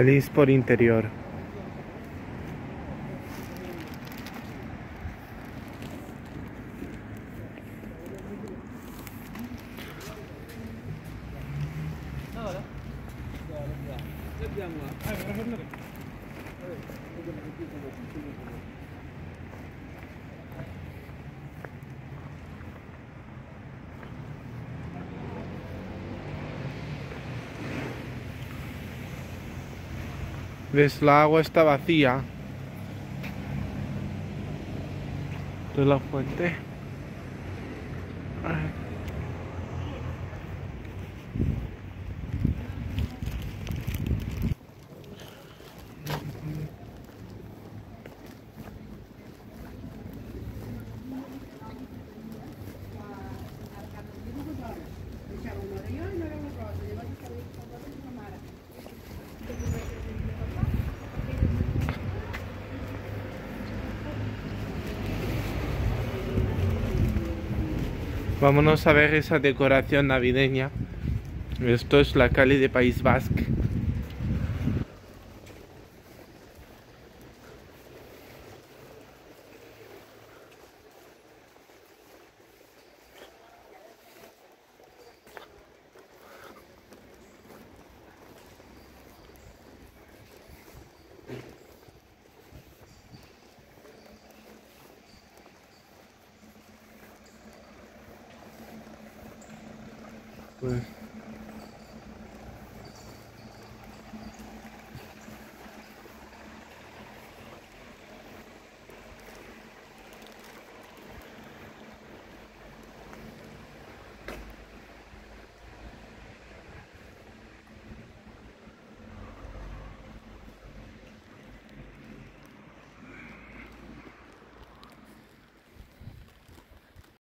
Salís por interior. ¿Ves? La agua está vacía. De la fuente. Vámonos a ver esa decoración navideña. Esto es la calle de País Basque. Bye.